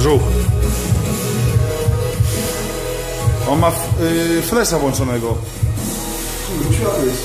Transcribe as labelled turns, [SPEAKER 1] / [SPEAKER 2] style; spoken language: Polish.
[SPEAKER 1] Brzuch. On ma f- y, włączonego.
[SPEAKER 2] Kurwa, jest.